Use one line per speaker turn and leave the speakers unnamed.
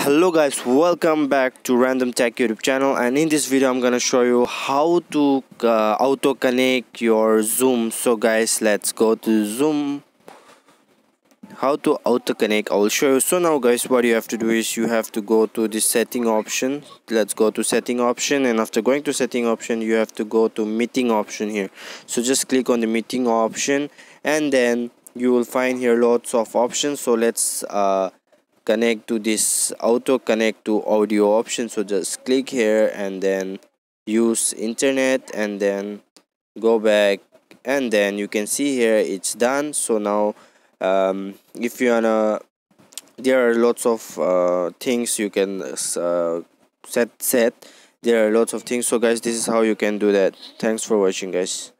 hello guys. Welcome back to random tech youtube channel. And in this video i'm gonna show you how to uh, auto connect your zoom. So guys let's go to zoom. How to auto connect i will show you. So now guys what you have to do is you have to go to the setting option. Let's go to setting option. And after going to setting option you have to go to meeting option here. So just click on the meeting option. And then you will find here lots of options. So let's uh, connect to this auto connect to audio option. So just click here and then use internet and then go back. And then you can see here it's done. So now um, if you wanna there are lots of uh, things you can uh, set set. There are lots of things. So guys this is how you can do that. Thanks for watching guys